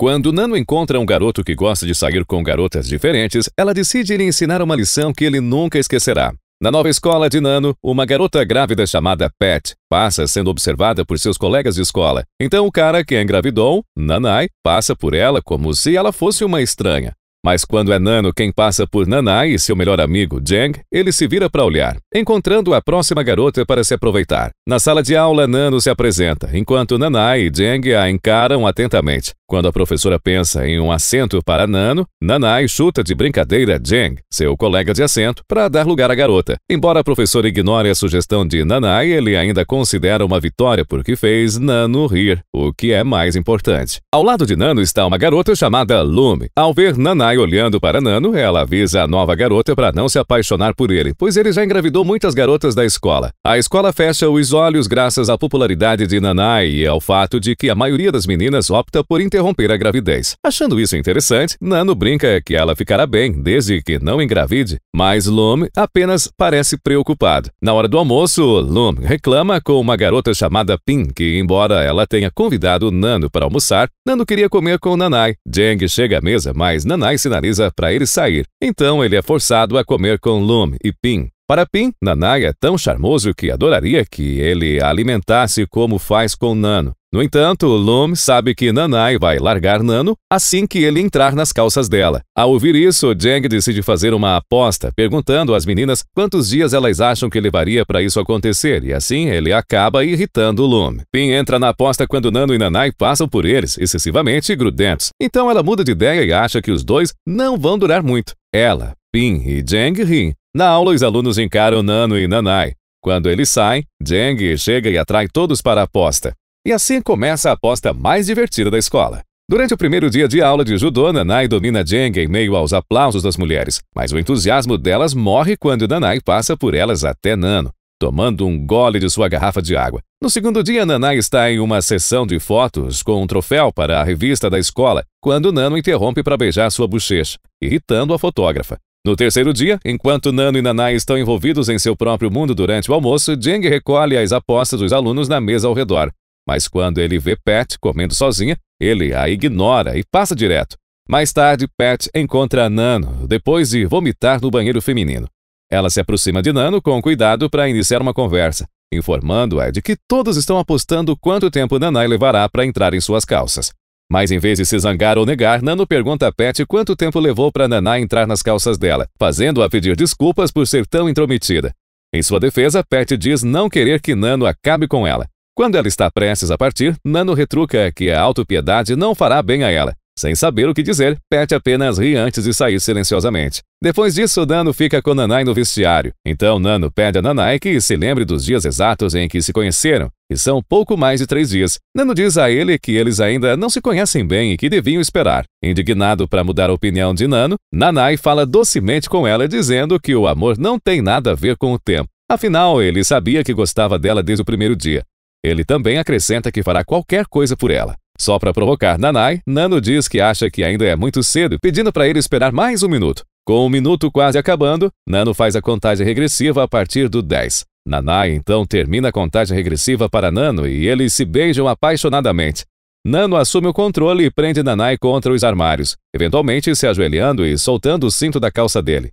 Quando Nano encontra um garoto que gosta de sair com garotas diferentes, ela decide lhe ensinar uma lição que ele nunca esquecerá. Na nova escola de Nano, uma garota grávida chamada Pat passa sendo observada por seus colegas de escola. Então o cara que a engravidou, Nanai, passa por ela como se ela fosse uma estranha. Mas quando é Nano quem passa por Nanai e seu melhor amigo, Jang, ele se vira para olhar, encontrando a próxima garota para se aproveitar. Na sala de aula, Nano se apresenta, enquanto Nanai e Jang a encaram atentamente. Quando a professora pensa em um assento para Nano, Nanai chuta de brincadeira Jang, seu colega de assento, para dar lugar à garota. Embora a professora ignore a sugestão de Nanai, ele ainda considera uma vitória porque fez Nano rir, o que é mais importante. Ao lado de Nano está uma garota chamada Lume. Ao ver Nanai olhando para Nano, ela avisa a nova garota para não se apaixonar por ele, pois ele já engravidou muitas garotas da escola. A escola fecha os olhos graças à popularidade de Nanai e ao fato de que a maioria das meninas opta por interromper a gravidez. Achando isso interessante, Nano brinca que ela ficará bem desde que não engravide, mas Lum apenas parece preocupado. Na hora do almoço, Lum reclama com uma garota chamada Pin que, embora ela tenha convidado Nano para almoçar, Nano queria comer com Nanai. Jeng chega à mesa, mas Nanai sinaliza para ele sair. Então ele é forçado a comer com Lum e Pin. Para Pin, Nanai é tão charmoso que adoraria que ele a alimentasse como faz com Nano. No entanto, Lum sabe que Nanai vai largar Nano assim que ele entrar nas calças dela. Ao ouvir isso, Jang decide fazer uma aposta, perguntando às meninas quantos dias elas acham que levaria para isso acontecer, e assim ele acaba irritando Lum. Pin entra na aposta quando Nano e Nanai passam por eles, excessivamente grudentos. Então ela muda de ideia e acha que os dois não vão durar muito. Ela, Pin e Jang riem. Na aula, os alunos encaram Nano e Nanai. Quando eles saem, Jang chega e atrai todos para a aposta. E assim começa a aposta mais divertida da escola. Durante o primeiro dia de aula de judô, Nanai domina Jeng em meio aos aplausos das mulheres, mas o entusiasmo delas morre quando Nanai passa por elas até Nano, tomando um gole de sua garrafa de água. No segundo dia, Nanai está em uma sessão de fotos com um troféu para a revista da escola, quando Nano interrompe para beijar sua bochecha, irritando a fotógrafa. No terceiro dia, enquanto Nano e Nanai estão envolvidos em seu próprio mundo durante o almoço, Jeng recolhe as apostas dos alunos na mesa ao redor. Mas quando ele vê Pat comendo sozinha, ele a ignora e passa direto. Mais tarde, Pat encontra Nano depois de vomitar no banheiro feminino. Ela se aproxima de Nano com cuidado para iniciar uma conversa, informando-a de que todos estão apostando quanto tempo Nanai levará para entrar em suas calças. Mas em vez de se zangar ou negar, Nano pergunta a Pat quanto tempo levou para Nanai entrar nas calças dela, fazendo-a pedir desculpas por ser tão intrometida. Em sua defesa, Pat diz não querer que Nano acabe com ela, quando ela está prestes a partir, Nano retruca que a autopiedade não fará bem a ela. Sem saber o que dizer, Pat apenas ri antes de sair silenciosamente. Depois disso, Nano fica com Nanai no vestiário. Então, Nano pede a Nanai que se lembre dos dias exatos em que se conheceram, e são pouco mais de três dias. Nano diz a ele que eles ainda não se conhecem bem e que deviam esperar. Indignado para mudar a opinião de Nano, Nanai fala docemente com ela, dizendo que o amor não tem nada a ver com o tempo. Afinal, ele sabia que gostava dela desde o primeiro dia. Ele também acrescenta que fará qualquer coisa por ela. Só para provocar Nanai, Nano diz que acha que ainda é muito cedo, pedindo para ele esperar mais um minuto. Com o um minuto quase acabando, Nano faz a contagem regressiva a partir do 10. Nanai então termina a contagem regressiva para Nano e eles se beijam apaixonadamente. Nano assume o controle e prende Nanai contra os armários, eventualmente se ajoelhando e soltando o cinto da calça dele.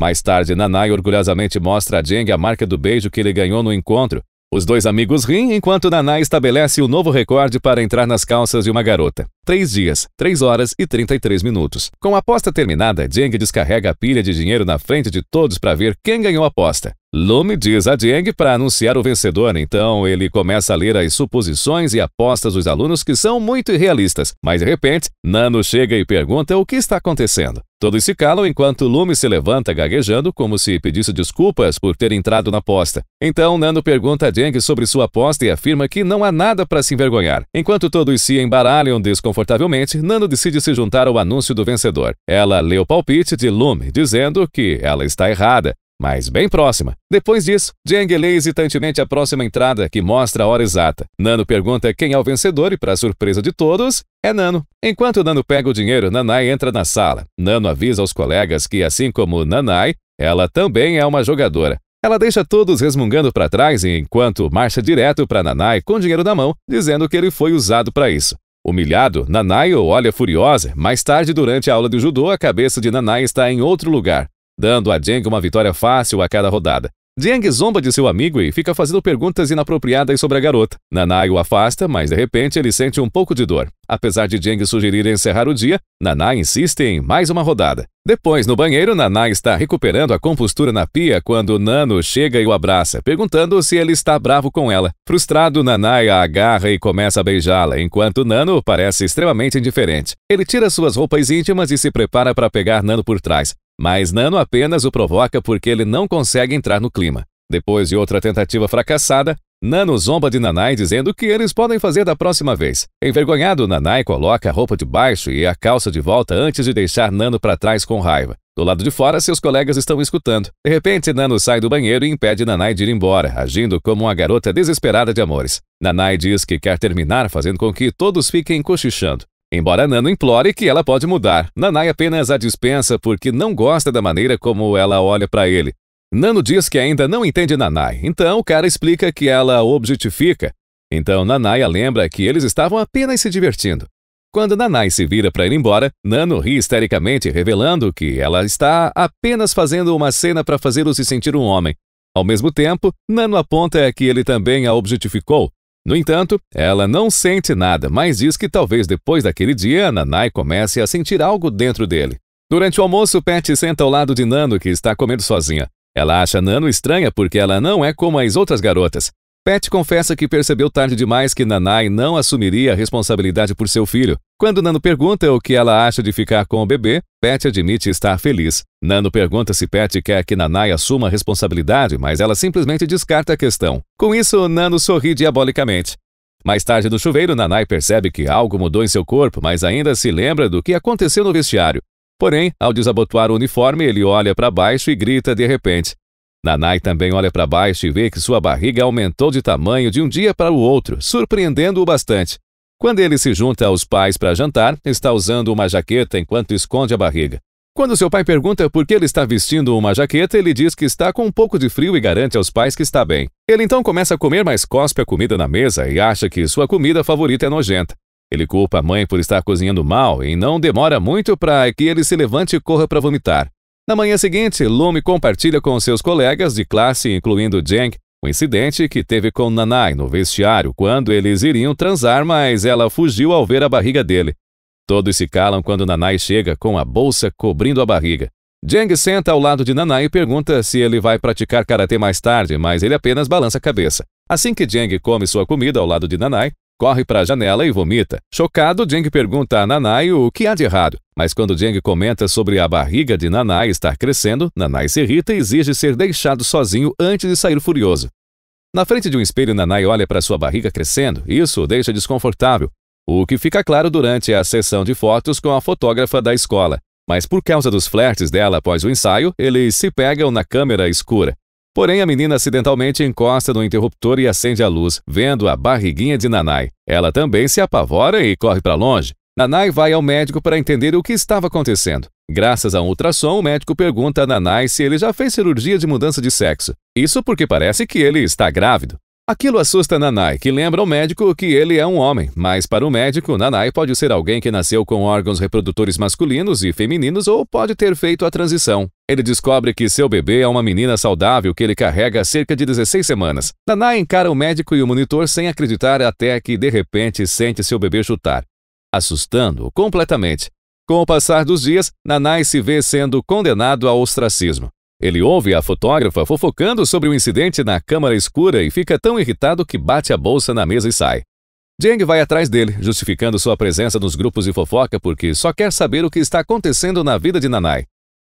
Mais tarde, Nanai orgulhosamente mostra a Jeng a marca do beijo que ele ganhou no encontro, os dois amigos riem enquanto Naná estabelece o novo recorde para entrar nas calças de uma garota. Três dias, três horas e 33 minutos. Com a aposta terminada, Jeng descarrega a pilha de dinheiro na frente de todos para ver quem ganhou a aposta. Lume diz a Jeng para anunciar o vencedor, então ele começa a ler as suposições e apostas dos alunos que são muito irrealistas. Mas de repente, Nano chega e pergunta o que está acontecendo. Todos se calam enquanto Lume se levanta gaguejando, como se pedisse desculpas por ter entrado na aposta. Então Nano pergunta a Jeng sobre sua aposta e afirma que não há nada para se envergonhar. Enquanto todos se embaralham desconfortavelmente, Nano decide se juntar ao anúncio do vencedor. Ela lê o palpite de Lume, dizendo que ela está errada mas bem próxima. Depois disso, Jang lê hesitantemente a próxima entrada, que mostra a hora exata. Nano pergunta quem é o vencedor e, para surpresa de todos, é Nano. Enquanto Nano pega o dinheiro, Nanai entra na sala. Nano avisa aos colegas que, assim como Nanai, ela também é uma jogadora. Ela deixa todos resmungando para trás enquanto marcha direto para Nanai com dinheiro na mão, dizendo que ele foi usado para isso. Humilhado, Nanai olha furiosa. Mais tarde, durante a aula de judô, a cabeça de Nanai está em outro lugar, dando a Jeng uma vitória fácil a cada rodada. Jiang zomba de seu amigo e fica fazendo perguntas inapropriadas sobre a garota. Nanai o afasta, mas de repente ele sente um pouco de dor. Apesar de Jiang sugerir encerrar o dia, Nanai insiste em mais uma rodada. Depois, no banheiro, Nanai está recuperando a compostura na pia quando Nano chega e o abraça, perguntando se ele está bravo com ela. Frustrado, Nanai a agarra e começa a beijá-la, enquanto Nano parece extremamente indiferente. Ele tira suas roupas íntimas e se prepara para pegar Nano por trás. Mas Nano apenas o provoca porque ele não consegue entrar no clima. Depois de outra tentativa fracassada, Nano zomba de Nanai dizendo que eles podem fazer da próxima vez. Envergonhado, Nanai coloca a roupa de baixo e a calça de volta antes de deixar Nano para trás com raiva. Do lado de fora, seus colegas estão escutando. De repente, Nano sai do banheiro e impede Nanai de ir embora, agindo como uma garota desesperada de amores. Nanai diz que quer terminar fazendo com que todos fiquem cochichando. Embora Nano implore que ela pode mudar, Nanai apenas a dispensa porque não gosta da maneira como ela olha para ele. Nano diz que ainda não entende Nanai, então o cara explica que ela objetifica. Então Nanai lembra que eles estavam apenas se divertindo. Quando Nanai se vira para ir embora, Nano ri histericamente, revelando que ela está apenas fazendo uma cena para fazê-lo se sentir um homem. Ao mesmo tempo, Nano aponta que ele também a objetificou, no entanto, ela não sente nada, mas diz que talvez depois daquele dia, Nanai comece a sentir algo dentro dele. Durante o almoço, Pat senta ao lado de Nano, que está comendo sozinha. Ela acha Nano estranha porque ela não é como as outras garotas. Pat confessa que percebeu tarde demais que Nanai não assumiria a responsabilidade por seu filho. Quando Nano pergunta o que ela acha de ficar com o bebê, Pat admite estar feliz. Nano pergunta se Pat quer que Nanai assuma a responsabilidade, mas ela simplesmente descarta a questão. Com isso, Nano sorri diabolicamente. Mais tarde no chuveiro, Nanai percebe que algo mudou em seu corpo, mas ainda se lembra do que aconteceu no vestiário. Porém, ao desabotoar o uniforme, ele olha para baixo e grita de repente: Nanai também olha para baixo e vê que sua barriga aumentou de tamanho de um dia para o outro, surpreendendo-o bastante. Quando ele se junta aos pais para jantar, está usando uma jaqueta enquanto esconde a barriga. Quando seu pai pergunta por que ele está vestindo uma jaqueta, ele diz que está com um pouco de frio e garante aos pais que está bem. Ele então começa a comer, mas cospe a comida na mesa e acha que sua comida favorita é nojenta. Ele culpa a mãe por estar cozinhando mal e não demora muito para que ele se levante e corra para vomitar. Na manhã seguinte, Lume compartilha com seus colegas de classe, incluindo Jenk, o incidente que teve com Nanai no vestiário quando eles iriam transar, mas ela fugiu ao ver a barriga dele. Todos se calam quando Nanai chega com a bolsa cobrindo a barriga. Jeng senta ao lado de Nanai e pergunta se ele vai praticar karatê mais tarde, mas ele apenas balança a cabeça. Assim que Jeng come sua comida ao lado de Nanai, corre para a janela e vomita. Chocado, Jeng pergunta a Nanai o que há de errado. Mas quando Jeng comenta sobre a barriga de Nanai estar crescendo, Nanai se irrita e exige ser deixado sozinho antes de sair furioso. Na frente de um espelho, Nanai olha para sua barriga crescendo. Isso o deixa desconfortável, o que fica claro durante a sessão de fotos com a fotógrafa da escola. Mas por causa dos flertes dela após o ensaio, eles se pegam na câmera escura. Porém, a menina acidentalmente encosta no interruptor e acende a luz, vendo a barriguinha de Nanai. Ela também se apavora e corre para longe. Nanai vai ao médico para entender o que estava acontecendo. Graças a um ultrassom, o médico pergunta a Nanai se ele já fez cirurgia de mudança de sexo. Isso porque parece que ele está grávido. Aquilo assusta Nanai, que lembra ao médico que ele é um homem, mas para o médico, Nanai pode ser alguém que nasceu com órgãos reprodutores masculinos e femininos ou pode ter feito a transição. Ele descobre que seu bebê é uma menina saudável que ele carrega há cerca de 16 semanas. Nanai encara o médico e o monitor sem acreditar até que, de repente, sente seu bebê chutar, assustando-o completamente. Com o passar dos dias, Nanai se vê sendo condenado ao ostracismo. Ele ouve a fotógrafa fofocando sobre o incidente na câmara escura e fica tão irritado que bate a bolsa na mesa e sai. Jeng vai atrás dele, justificando sua presença nos grupos de fofoca porque só quer saber o que está acontecendo na vida de Nanai.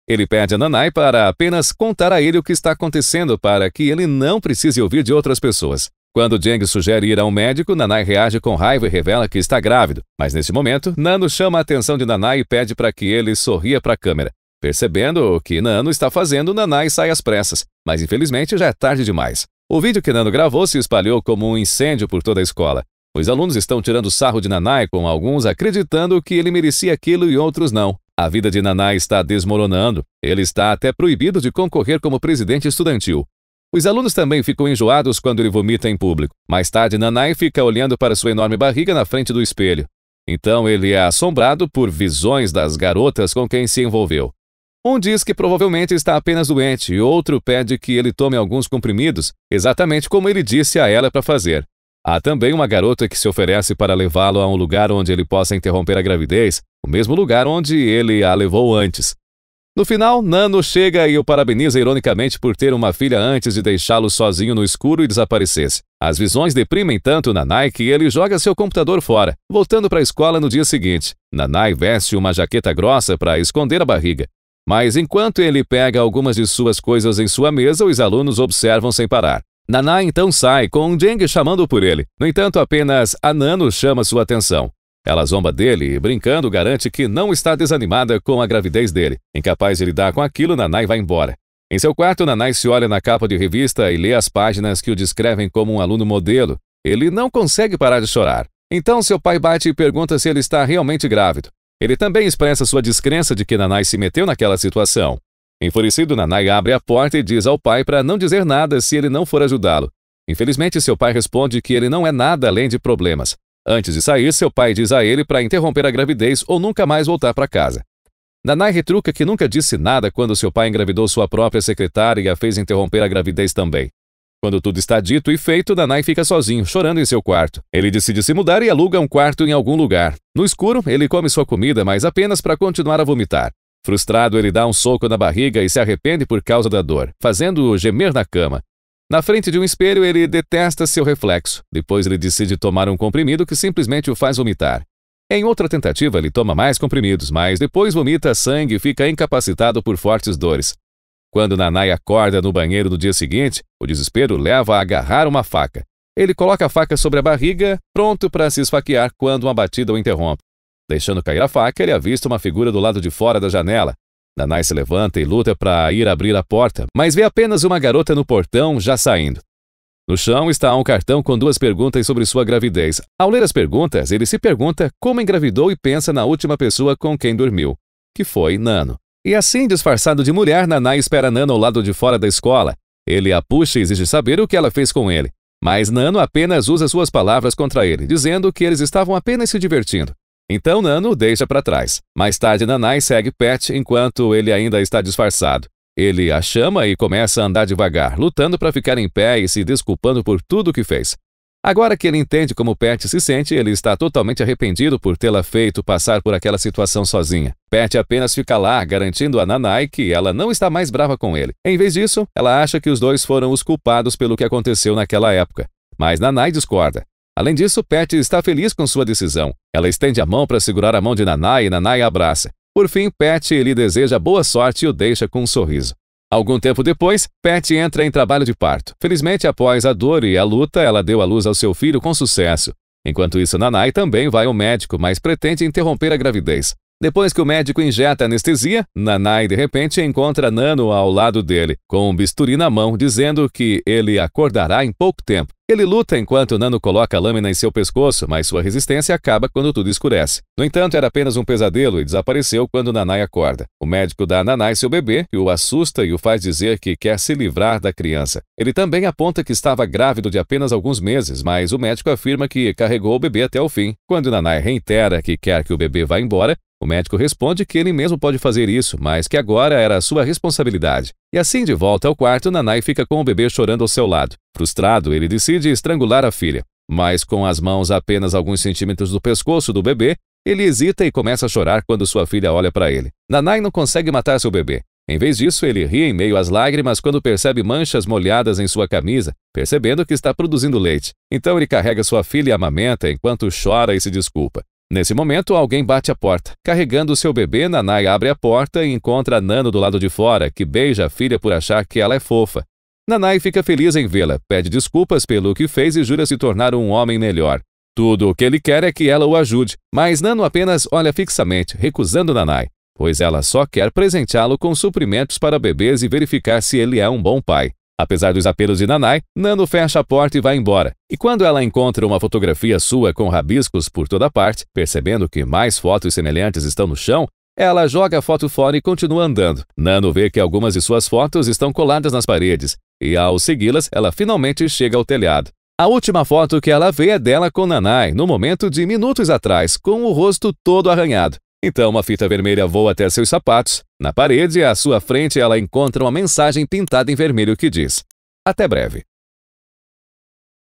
Ele pede a Nanai para apenas contar a ele o que está acontecendo para que ele não precise ouvir de outras pessoas. Quando Jeng sugere ir ao médico, Nanai reage com raiva e revela que está grávido. Mas nesse momento, Nano chama a atenção de Nanai e pede para que ele sorria para a câmera. Percebendo o que Nano está fazendo, Nanai sai às pressas, mas infelizmente já é tarde demais. O vídeo que Nano gravou se espalhou como um incêndio por toda a escola. Os alunos estão tirando sarro de Nanai, com alguns acreditando que ele merecia aquilo e outros não. A vida de Nanai está desmoronando. Ele está até proibido de concorrer como presidente estudantil. Os alunos também ficam enjoados quando ele vomita em público. Mais tarde, Nanai fica olhando para sua enorme barriga na frente do espelho. Então ele é assombrado por visões das garotas com quem se envolveu. Um diz que provavelmente está apenas doente e outro pede que ele tome alguns comprimidos, exatamente como ele disse a ela para fazer. Há também uma garota que se oferece para levá-lo a um lugar onde ele possa interromper a gravidez, o mesmo lugar onde ele a levou antes. No final, Nano chega e o parabeniza ironicamente por ter uma filha antes de deixá-lo sozinho no escuro e desaparecesse. As visões deprimem tanto Nanai que ele joga seu computador fora, voltando para a escola no dia seguinte. Nanai veste uma jaqueta grossa para esconder a barriga. Mas enquanto ele pega algumas de suas coisas em sua mesa, os alunos observam sem parar. Nanai então sai, com Jeng chamando por ele. No entanto, apenas a Nano chama sua atenção. Ela zomba dele e, brincando, garante que não está desanimada com a gravidez dele. Incapaz de lidar com aquilo, Nanai vai embora. Em seu quarto, Nanai se olha na capa de revista e lê as páginas que o descrevem como um aluno modelo. Ele não consegue parar de chorar. Então seu pai bate e pergunta se ele está realmente grávido. Ele também expressa sua descrença de que Nanai se meteu naquela situação. Enfurecido, Nanai abre a porta e diz ao pai para não dizer nada se ele não for ajudá-lo. Infelizmente, seu pai responde que ele não é nada além de problemas. Antes de sair, seu pai diz a ele para interromper a gravidez ou nunca mais voltar para casa. Nanai retruca que nunca disse nada quando seu pai engravidou sua própria secretária e a fez interromper a gravidez também. Quando tudo está dito e feito, Nanai fica sozinho, chorando em seu quarto. Ele decide se mudar e aluga um quarto em algum lugar. No escuro, ele come sua comida, mas apenas para continuar a vomitar. Frustrado, ele dá um soco na barriga e se arrepende por causa da dor, fazendo-o gemer na cama. Na frente de um espelho, ele detesta seu reflexo. Depois, ele decide tomar um comprimido que simplesmente o faz vomitar. Em outra tentativa, ele toma mais comprimidos, mas depois vomita sangue e fica incapacitado por fortes dores. Quando Nanai acorda no banheiro no dia seguinte, o desespero leva a agarrar uma faca. Ele coloca a faca sobre a barriga, pronto para se esfaquear quando uma batida o interrompe. Deixando cair a faca, ele avista uma figura do lado de fora da janela. Nanai se levanta e luta para ir abrir a porta, mas vê apenas uma garota no portão já saindo. No chão está um cartão com duas perguntas sobre sua gravidez. Ao ler as perguntas, ele se pergunta como engravidou e pensa na última pessoa com quem dormiu, que foi Nano. E assim, disfarçado de mulher, Nanai espera Nano ao lado de fora da escola. Ele a puxa e exige saber o que ela fez com ele. Mas Nano apenas usa suas palavras contra ele, dizendo que eles estavam apenas se divertindo. Então Nano o deixa para trás. Mais tarde, Nanai segue Pat enquanto ele ainda está disfarçado. Ele a chama e começa a andar devagar, lutando para ficar em pé e se desculpando por tudo o que fez. Agora que ele entende como Pat se sente, ele está totalmente arrependido por tê-la feito passar por aquela situação sozinha. Pat apenas fica lá, garantindo a Nanai que ela não está mais brava com ele. Em vez disso, ela acha que os dois foram os culpados pelo que aconteceu naquela época. Mas Nanai discorda. Além disso, Pat está feliz com sua decisão. Ela estende a mão para segurar a mão de Nanai e Nanai a abraça. Por fim, Pat lhe deseja boa sorte e o deixa com um sorriso. Algum tempo depois, Pat entra em trabalho de parto. Felizmente, após a dor e a luta, ela deu à luz ao seu filho com sucesso. Enquanto isso, Nanai também vai ao médico, mas pretende interromper a gravidez. Depois que o médico injeta anestesia, Nanai de repente encontra Nano ao lado dele, com um bisturi na mão, dizendo que ele acordará em pouco tempo. Ele luta enquanto Nano coloca a lâmina em seu pescoço, mas sua resistência acaba quando tudo escurece. No entanto, era apenas um pesadelo e desapareceu quando Nanai acorda. O médico dá a Nanai seu bebê, que o assusta e o faz dizer que quer se livrar da criança. Ele também aponta que estava grávido de apenas alguns meses, mas o médico afirma que carregou o bebê até o fim. Quando Nanai reitera que quer que o bebê vá embora, o médico responde que ele mesmo pode fazer isso, mas que agora era sua responsabilidade. E assim, de volta ao quarto, Nanai fica com o bebê chorando ao seu lado. Frustrado, ele decide estrangular a filha. Mas com as mãos apenas alguns centímetros do pescoço do bebê, ele hesita e começa a chorar quando sua filha olha para ele. Nanai não consegue matar seu bebê. Em vez disso, ele ri em meio às lágrimas quando percebe manchas molhadas em sua camisa, percebendo que está produzindo leite. Então ele carrega sua filha e amamenta enquanto chora e se desculpa. Nesse momento, alguém bate a porta. Carregando seu bebê, Nanai abre a porta e encontra Nano do lado de fora, que beija a filha por achar que ela é fofa. Nanai fica feliz em vê-la, pede desculpas pelo que fez e jura se tornar um homem melhor. Tudo o que ele quer é que ela o ajude, mas Nano apenas olha fixamente, recusando Nanai, pois ela só quer presenteá-lo com suprimentos para bebês e verificar se ele é um bom pai. Apesar dos apelos de Nanai, Nano fecha a porta e vai embora. E quando ela encontra uma fotografia sua com rabiscos por toda parte, percebendo que mais fotos semelhantes estão no chão, ela joga a foto fora e continua andando. Nano vê que algumas de suas fotos estão coladas nas paredes, e ao segui-las, ela finalmente chega ao telhado. A última foto que ela vê é dela com Nanai, no momento de minutos atrás, com o rosto todo arranhado. Então, uma fita vermelha voa até seus sapatos. Na parede, à sua frente, ela encontra uma mensagem pintada em vermelho que diz: Até breve.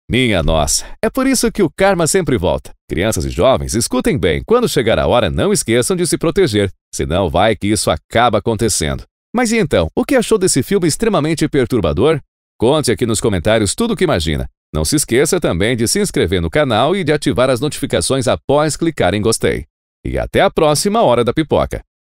Minha nossa, é por isso que o karma sempre volta. Crianças e jovens, escutem bem: quando chegar a hora, não esqueçam de se proteger, senão vai que isso acaba acontecendo. Mas e então, o que achou desse filme extremamente perturbador? Conte aqui nos comentários tudo o que imagina. Não se esqueça também de se inscrever no canal e de ativar as notificações após clicar em gostei. E até a próxima Hora da Pipoca.